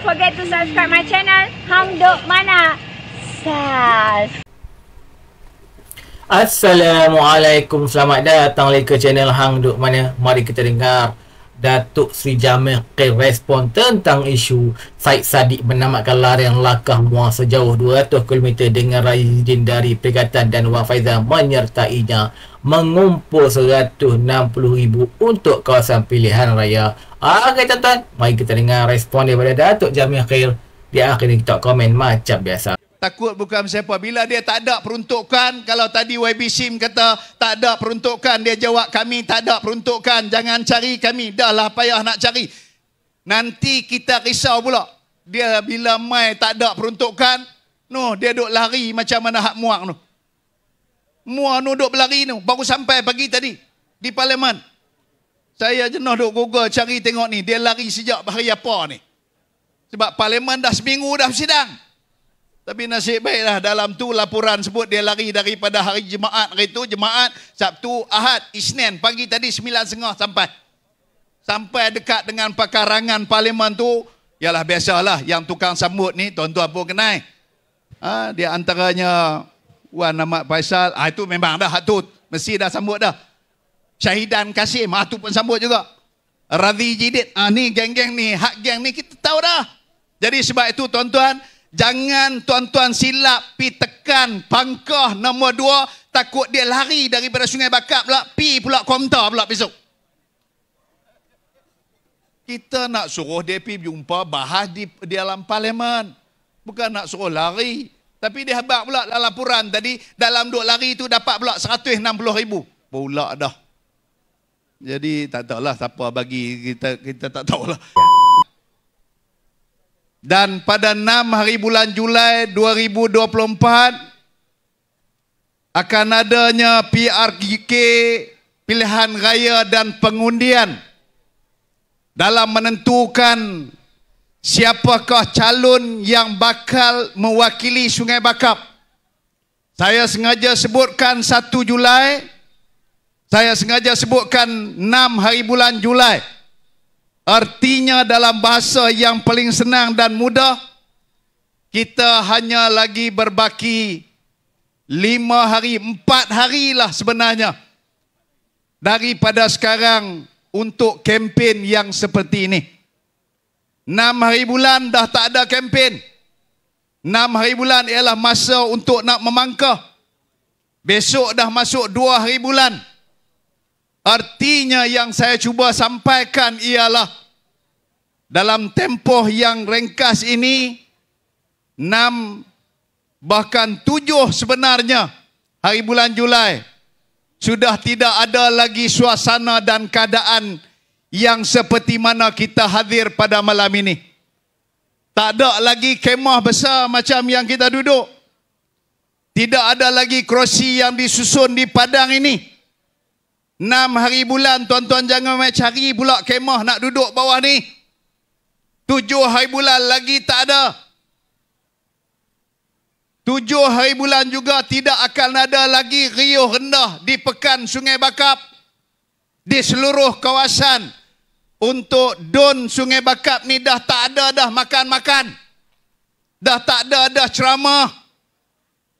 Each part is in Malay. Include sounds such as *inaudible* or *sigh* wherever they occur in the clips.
don't forget to subscribe my channel Hang Duk Mana. Sas. Assalamualaikum Selamat datang lagi ke channel Hang Duk Mana Mari kita dengar Datuk Sri Jamil Qil respon tentang isu Said Sadiq menamatkan larian lakah muang sejauh 200 km dengan raya izin dari Perikatan dan Wan Faizal menyertainya mengumpul RM160,000 untuk kawasan pilihan raya. Okey tuan-tuan, mari kita dengar respon daripada Datuk Jamil Qil. Di akhir kita komen macam biasa. Takut bukan siapa. Bila dia tak ada peruntukan, kalau tadi YB Sim kata tak ada peruntukan, dia jawab kami tak ada peruntukan, jangan cari kami. Dah lah payah nak cari. Nanti kita risau pula. Dia bila mai tak ada peruntukan, no, dia duk lari macam mana hak muak tu. Muak no duk berlari tu. Baru sampai pagi tadi di parlimen. Saya jenuh duk Google cari tengok ni. Dia lari sejak hari apa ni. Sebab parlimen dah seminggu dah bersidang. Tapi nasib baiklah dalam tu laporan sebut dia lari daripada hari Jumaat hari itu Jumaat, Sabtu, Ahad, Isnin pagi tadi sembilan setengah sampai. Sampai dekat dengan pekarangan parlimen tu, ialah biasalah yang tukang sambut ni tuan-tuan pun kenal. Ha, dia antaranya Wan Ahmad Faisal, ah itu memang dah tu mesti dah sambut dah. Syahidan Kasim, ah tu pun sambut juga. Radhi Jidid, ah ni geng-geng ni, hak geng ni kita tahu dah. Jadi sebab itu tuan-tuan, Jangan tuan-tuan silap pi tekan pangkah nombor dua takut dia lari daripada sungai bakap pula pi pula komta pula besok. Kita nak suruh dia pi jumpa bahas di, di dalam parlimen. Bukan nak suruh lari. Tapi dia habak pula dalam laporan tadi dalam duk lari tu dapat pula 160 ribu. Pula dah. Jadi tak tahulah siapa bagi kita kita tak tahulah. Dan pada 6 hari bulan Julai 2024 akan adanya PRGK pilihan raya dan pengundian dalam menentukan siapakah calon yang bakal mewakili Sungai Bakap. Saya sengaja sebutkan 1 Julai. Saya sengaja sebutkan 6 hari bulan Julai. Artinya dalam bahasa yang paling senang dan mudah, kita hanya lagi berbaki lima hari, empat hari lah sebenarnya daripada sekarang untuk kempen yang seperti ini. Enam hari bulan dah tak ada kempen. Enam hari bulan ialah masa untuk nak memangkah. Besok dah masuk dua hari bulan. Artinya yang saya cuba sampaikan ialah dalam tempoh yang ringkas ini enam bahkan tujuh sebenarnya hari bulan Julai sudah tidak ada lagi suasana dan keadaan yang seperti mana kita hadir pada malam ini. Tak ada lagi kemah besar macam yang kita duduk. Tidak ada lagi kerusi yang disusun di padang ini. Enam hari bulan tuan-tuan jangan main cari pula kemah nak duduk bawah ni. Tujuh hari bulan lagi tak ada. Tujuh hari bulan juga tidak akan ada lagi riuh rendah di pekan Sungai Bakap. Di seluruh kawasan. Untuk don Sungai Bakap ni dah tak ada dah makan-makan. Dah tak ada dah ceramah.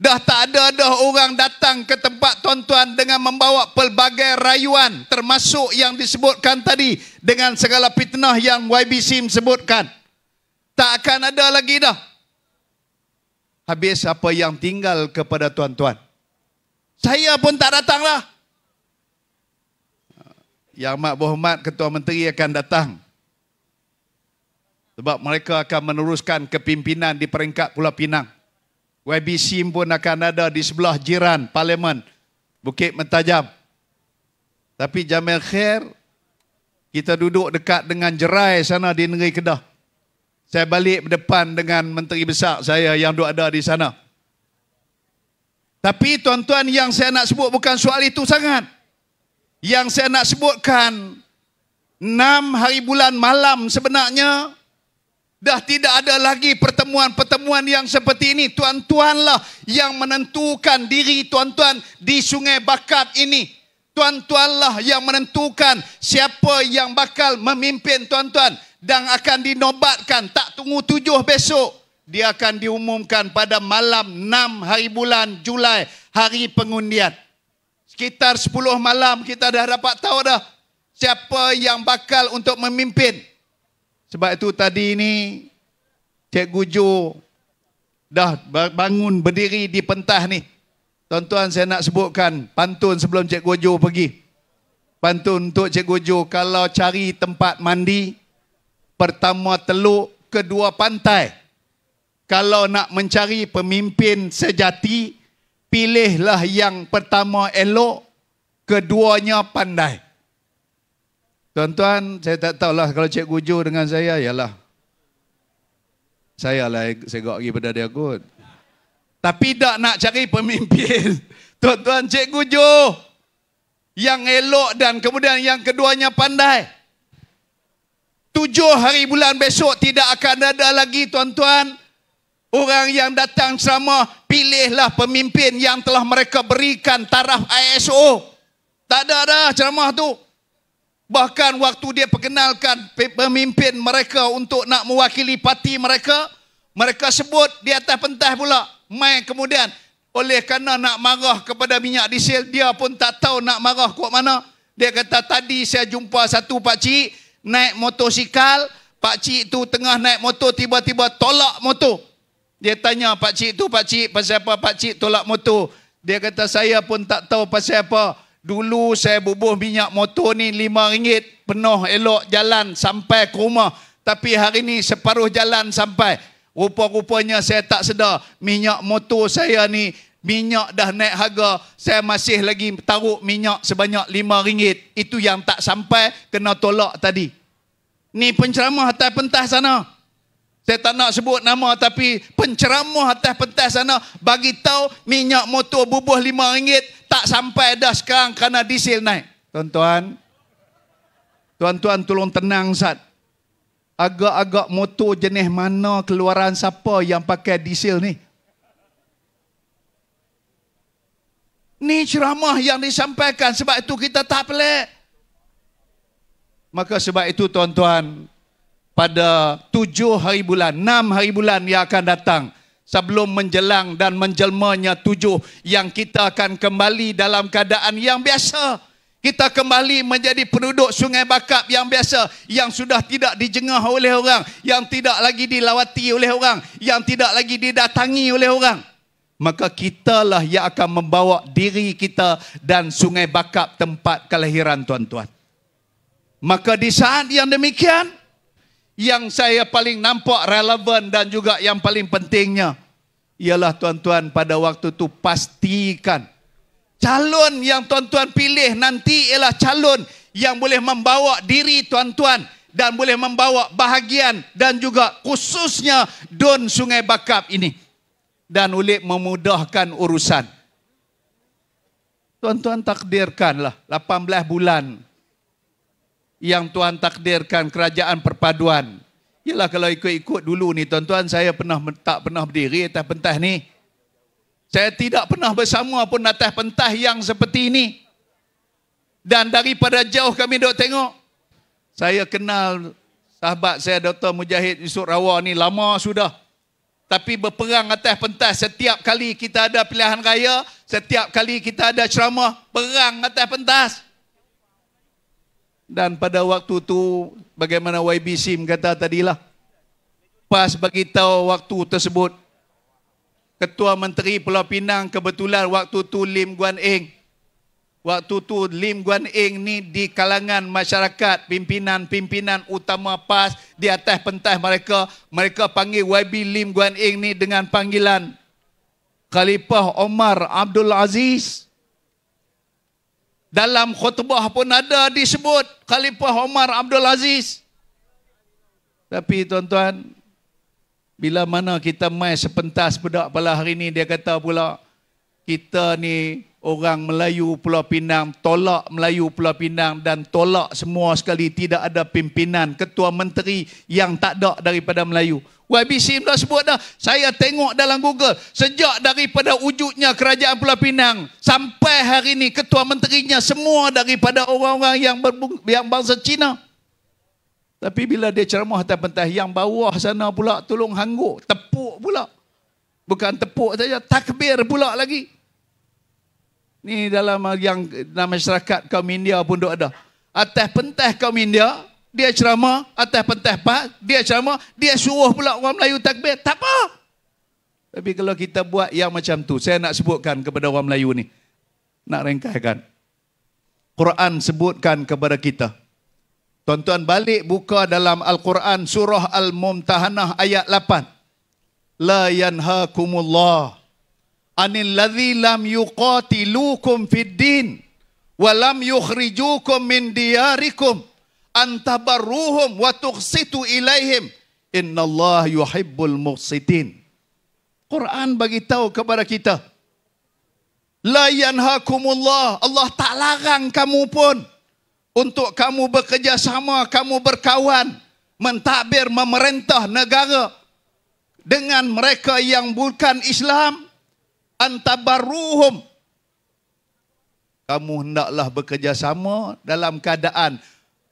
Dah tak ada dah orang datang ke tempat tuan-tuan dengan membawa pelbagai rayuan termasuk yang disebutkan tadi dengan segala fitnah yang YB Sim sebutkan. Tak akan ada lagi dah. Habis apa yang tinggal kepada tuan-tuan. Saya pun tak datanglah. Yang Mak Berhormat Ketua Menteri akan datang. Sebab mereka akan meneruskan kepimpinan di peringkat Pulau Pinang. YB SIM pun akan ada di sebelah jiran parlimen Bukit Mentajam. Tapi Jamil Khair, kita duduk dekat dengan jerai sana di negeri Kedah. Saya balik berdepan dengan menteri besar saya yang duduk ada di sana. Tapi tuan-tuan yang saya nak sebut bukan soal itu sangat. Yang saya nak sebutkan, enam hari bulan malam sebenarnya, Dah tidak ada lagi pertemuan-pertemuan yang seperti ini. Tuan-tuanlah yang menentukan diri tuan-tuan di Sungai Bakap ini. Tuan-tuanlah yang menentukan siapa yang bakal memimpin tuan-tuan dan akan dinobatkan tak tunggu tujuh besok dia akan diumumkan pada malam 6 hari bulan Julai hari pengundian sekitar 10 malam kita dah dapat tahu dah siapa yang bakal untuk memimpin sebab itu tadi ini Cikgu Jo dah bangun berdiri di pentas ni Tuan-tuan saya nak sebutkan pantun sebelum Cikgu Jo pergi. Pantun untuk Cikgu Jo kalau cari tempat mandi pertama teluk, kedua pantai. Kalau nak mencari pemimpin sejati, pilihlah yang pertama elok, keduanya pandai. Tuan-tuan, saya tak tahulah kalau Cikgu Jo dengan saya, ialah saya lah segak lagi pada dia kot. Tapi tak nak cari pemimpin. *laughs* Tuan-tuan cikgu Jo. Yang elok dan kemudian yang keduanya pandai. Tujuh hari bulan besok tidak akan ada lagi tuan-tuan. Orang yang datang sama pilihlah pemimpin yang telah mereka berikan taraf ISO. Tak ada dah ceramah tu. Bahkan waktu dia perkenalkan pemimpin mereka untuk nak mewakili parti mereka, mereka sebut di atas pentas pula mai kemudian oleh kerana nak marah kepada minyak diesel dia pun tak tahu nak marah kok mana. Dia kata tadi saya jumpa satu pak cik naik motosikal pak cik tu tengah naik motor tiba-tiba tolak motor. Dia tanya pak cik tu pak cik pasal apa pak cik tolak motor? Dia kata saya pun tak tahu pasal apa dulu saya bubuh minyak motor ni lima ringgit penuh elok jalan sampai ke rumah tapi hari ni separuh jalan sampai Rupa-rupanya saya tak sedar minyak motor saya ni minyak dah naik harga. Saya masih lagi taruh minyak sebanyak RM5. Itu yang tak sampai kena tolak tadi. Ni penceramah atas pentas sana. Saya tak nak sebut nama tapi penceramah atas pentas sana bagi tahu minyak motor bubuh RM5 tak sampai dah sekarang kerana diesel naik. Tuan-tuan, tuan-tuan tolong tenang Ustaz agak-agak motor jenis mana keluaran siapa yang pakai diesel ni? Ni ceramah yang disampaikan sebab itu kita tak pelik. Maka sebab itu tuan-tuan, pada tujuh hari bulan, enam hari bulan yang akan datang, sebelum menjelang dan menjelmanya tujuh, yang kita akan kembali dalam keadaan yang biasa. Kita kembali menjadi penduduk sungai bakap yang biasa yang sudah tidak dijengah oleh orang yang tidak lagi dilawati oleh orang yang tidak lagi didatangi oleh orang. Maka kitalah yang akan membawa diri kita dan sungai bakap tempat kelahiran tuan-tuan. Maka di saat yang demikian yang saya paling nampak relevan dan juga yang paling pentingnya ialah tuan-tuan pada waktu itu pastikan calon yang tuan-tuan pilih nanti ialah calon yang boleh membawa diri tuan-tuan dan boleh membawa bahagian dan juga khususnya Don Sungai Bakap ini dan boleh memudahkan urusan. Tuan-tuan takdirkanlah 18 bulan yang Tuhan takdirkan kerajaan perpaduan. Yalah kalau ikut-ikut dulu ni tuan-tuan saya pernah tak pernah berdiri atas pentas ni. Saya tidak pernah bersama pun atas pentas yang seperti ini. Dan daripada jauh kami duk tengok. Saya kenal sahabat saya Dr. Mujahid Yusuf Rawa ni lama sudah. Tapi berperang atas pentas setiap kali kita ada pilihan raya, setiap kali kita ada ceramah, perang atas pentas. Dan pada waktu tu bagaimana YB Sim kata tadilah. Pas bagi tahu waktu tersebut Ketua Menteri Pulau Pinang kebetulan waktu tu Lim Guan Eng. Waktu tu Lim Guan Eng ni di kalangan masyarakat, pimpinan-pimpinan utama PAS di atas pentas mereka, mereka panggil YB Lim Guan Eng ni dengan panggilan Khalifah Omar Abdul Aziz. Dalam khutbah pun ada disebut Khalifah Omar Abdul Aziz. Tapi tuan-tuan, bila mana kita mai sepentas budak pada hari ini dia kata pula kita ni orang Melayu Pulau Pinang tolak Melayu Pulau Pinang dan tolak semua sekali tidak ada pimpinan ketua menteri yang tak ada daripada Melayu. YBC dah sebut dah. Saya tengok dalam Google. Sejak daripada wujudnya kerajaan Pulau Pinang. Sampai hari ini ketua menterinya semua daripada orang-orang yang, yang bangsa Cina. Tapi bila dia ceramah atas pentas yang bawah sana pula tolong hangguk, tepuk pula. Bukan tepuk saja, takbir pula lagi. Ni dalam yang dalam masyarakat kaum India pun duk ada. Atas pentas kaum India, dia ceramah, atas pentas pas, dia ceramah, dia suruh pula orang Melayu takbir. Tak apa. Tapi kalau kita buat yang macam tu, saya nak sebutkan kepada orang Melayu ni. Nak ringkaskan. Quran sebutkan kepada kita. Tuan-tuan balik buka dalam Al-Quran surah Al-Mumtahanah ayat 8. La yanhakumullah anil ladzi lam yuqatilukum fid din wa lam yukhrijukum min diyarikum. An tabarruhum wa tuqsitu ilaihim. Innallaha yuhibbul muqsitin. Quran bagi tahu kepada kita la yanhakumullah. Allah tak larang kamu pun untuk kamu bekerjasama, kamu berkawan, mentadbir, memerintah negara dengan mereka yang bukan Islam, antabarruhum. Kamu hendaklah bekerjasama dalam keadaan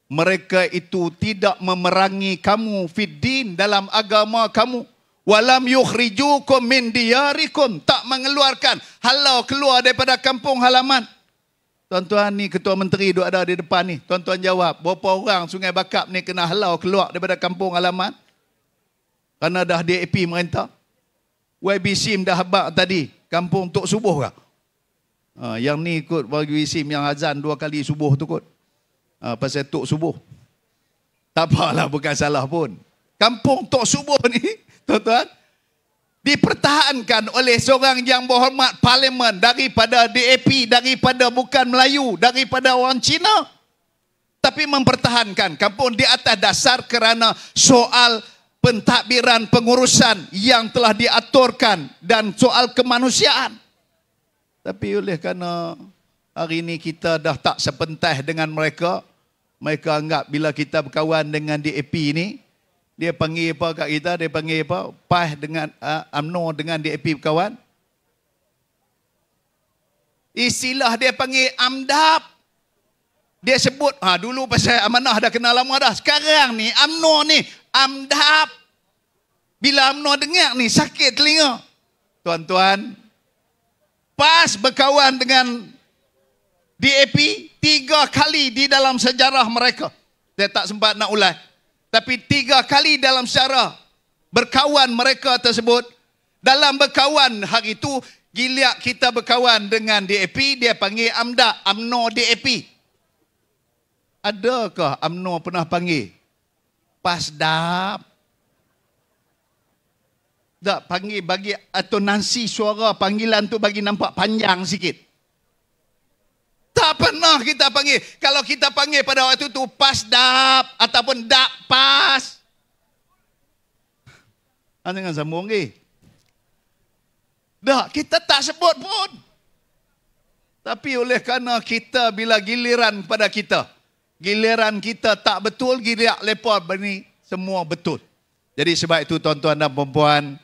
mereka itu tidak memerangi kamu fiddin dalam agama kamu. Walam yukhrijukum min diyarikum. Tak mengeluarkan. Halau keluar daripada kampung halaman. Tuan-tuan ni ketua menteri duduk ada di depan ni. Tuan-tuan jawab, berapa orang Sungai Bakap ni kena halau keluar daripada kampung halaman? Kerana dah DAP merintah. YB SIM dah habak tadi, kampung Tok Subuh kah? Ha, yang ni ikut YB SIM yang azan dua kali subuh tu kot. Ha, pasal Tok Subuh. Tak apalah, bukan salah pun. Kampung Tok Subuh ni, *laughs* tuan-tuan, dipertahankan oleh seorang yang berhormat parlimen daripada DAP, daripada bukan Melayu, daripada orang Cina. Tapi mempertahankan kampung di atas dasar kerana soal pentadbiran pengurusan yang telah diaturkan dan soal kemanusiaan. Tapi oleh kerana hari ini kita dah tak sepentas dengan mereka, mereka anggap bila kita berkawan dengan DAP ini, dia panggil apa kat kita? Dia panggil apa? PAS dengan uh, UMNO dengan DAP kawan. Istilah dia panggil AMDAP. Dia sebut, ha, dulu pasal amanah dah kenal lama dah. Sekarang ni, UMNO ni, AMDAP. Bila UMNO dengar ni, sakit telinga. Tuan-tuan, PAS berkawan dengan DAP tiga kali di dalam sejarah mereka. Dia tak sempat nak ulas. Tapi tiga kali dalam sejarah berkawan mereka tersebut. Dalam berkawan hari itu, giliak kita berkawan dengan DAP, dia panggil AMDA, AMNO DAP. Adakah AMNO pernah panggil? PASDAP. Tak panggil bagi atau nansi suara panggilan tu bagi nampak panjang sikit. Tak pernah kita panggil. Kalau kita panggil pada waktu itu pas dap ataupun dap pas. Anda dengan sambung lagi. Dah, kita tak sebut pun. Tapi oleh kerana kita bila giliran pada kita, giliran kita tak betul, giliran lepas ini semua betul. Jadi sebab itu tuan-tuan dan perempuan,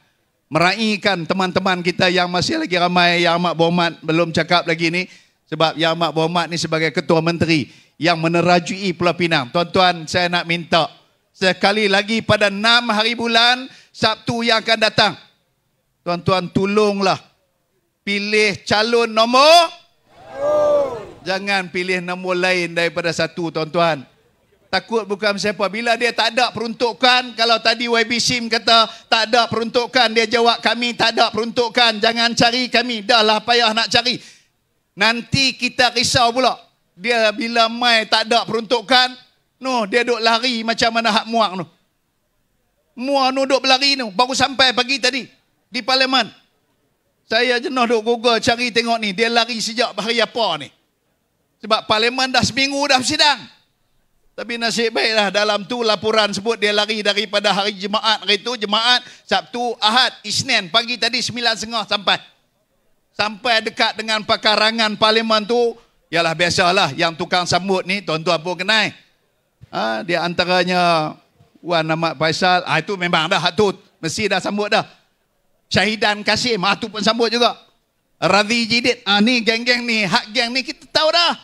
meraihkan teman-teman kita yang masih lagi ramai, yang amat berhormat, belum cakap lagi ni, sebab Yang Amat Berhormat ni sebagai Ketua Menteri yang menerajui Pulau Pinang. Tuan-tuan, saya nak minta sekali lagi pada 6 hari bulan Sabtu yang akan datang. Tuan-tuan, tolonglah pilih calon nombor. Jangan pilih nombor lain daripada satu, tuan-tuan. Takut bukan siapa. Bila dia tak ada peruntukan, kalau tadi YB SIM kata tak ada peruntukan, dia jawab kami tak ada peruntukan. Jangan cari kami. Dah lah payah nak cari. Nanti kita risau pula. Dia bila mai tak ada peruntukan, no, dia duk lari macam mana hak muak tu. Muak tu duk berlari tu. Baru sampai pagi tadi di parlimen. Saya jenuh duk Google cari tengok ni. Dia lari sejak hari apa ni. Sebab parlimen dah seminggu dah sidang. Tapi nasib baiklah dalam tu laporan sebut dia lari daripada hari Jumaat hari tu. Jumaat, Sabtu, Ahad, Isnin. Pagi tadi sembilan setengah sampai sampai dekat dengan pekarangan parlimen tu ialah biasalah yang tukang sambut ni tuan-tuan pun kenal ha, dia antaranya Wan Ahmad Faisal ha, itu memang dah tu mesti dah sambut dah Syahidan Kasim ha, tu pun sambut juga Radhi Jidid ha, ni geng-geng ni hak geng ni kita tahu dah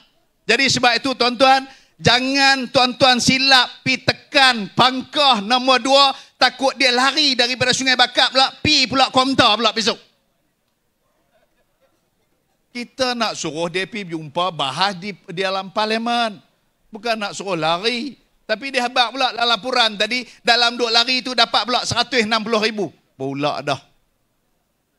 jadi sebab itu tuan-tuan Jangan tuan-tuan silap pi tekan pangkah nombor dua takut dia lari daripada Sungai Bakap pula pi pula Komta pula besok. Kita nak suruh dia pergi jumpa bahas di, di dalam parlimen. Bukan nak suruh lari. Tapi dia habak pula dalam laporan tadi dalam dua lari itu dapat pula 160 ribu. Pula dah.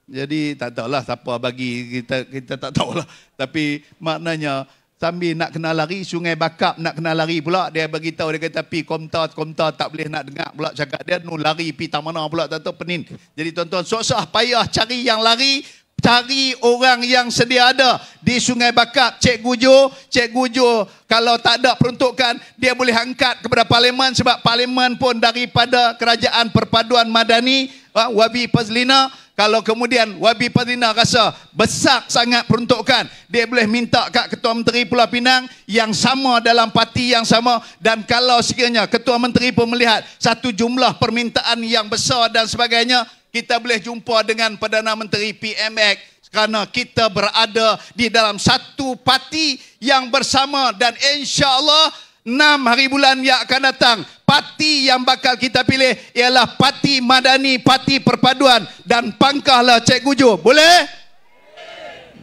Jadi tak tahulah siapa bagi kita kita tak tahulah. Tapi maknanya sambil nak kena lari sungai bakap nak kena lari pula dia bagi tahu dia kata pi komta komta tak boleh nak dengar pula cakap dia. Nu lari pi tak mana pula tak tahu penin. Jadi tuan-tuan susah payah cari yang lari cari orang yang sedia ada di sungai bakap. Cikgu jo cikgu jo kalau tak ada peruntukan dia boleh angkat kepada parlimen sebab parlimen pun daripada kerajaan perpaduan madani ha, wabi pazlina kalau kemudian Wabi Padina rasa besar sangat peruntukan, dia boleh minta kat Ketua Menteri Pulau Pinang yang sama dalam parti yang sama. Dan kalau sekiranya Ketua Menteri pun melihat satu jumlah permintaan yang besar dan sebagainya, kita boleh jumpa dengan Perdana Menteri PMX kerana kita berada di dalam satu parti yang bersama. Dan insya-Allah enam hari bulan yang akan datang parti yang bakal kita pilih ialah parti madani parti perpaduan dan pangkahlah cikgu Jo boleh?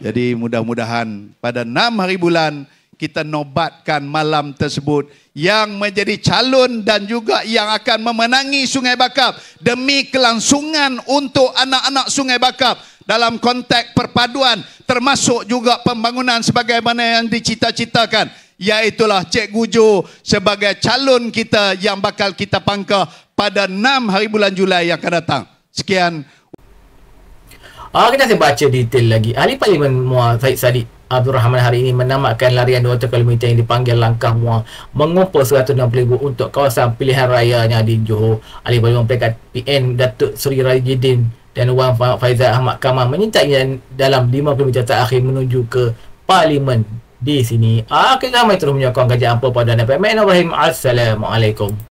Jadi mudah-mudahan pada enam hari bulan kita nobatkan malam tersebut yang menjadi calon dan juga yang akan memenangi Sungai Bakap demi kelangsungan untuk anak-anak Sungai Bakap dalam konteks perpaduan termasuk juga pembangunan sebagaimana yang dicita-citakan iaitulah Cikgu Jo sebagai calon kita yang bakal kita pangkah pada 6 hari bulan Julai yang akan datang. Sekian. Ah, kita akan baca detail lagi. Ahli Parlimen Muar Said Sadiq Abdul Rahman hari ini menamatkan larian 200 km yang dipanggil langkah Muar mengumpul 160 ribu untuk kawasan pilihan rayanya di Johor. Ahli Parlimen Pekat PN Datuk Seri Rajidin dan Wan Faizal Ahmad Kamal menyintai dalam 5 km terakhir menuju ke Parlimen di sini. Ah, kita ramai terus menyokong kajian apa pada Nabi Ibrahim. Assalamualaikum.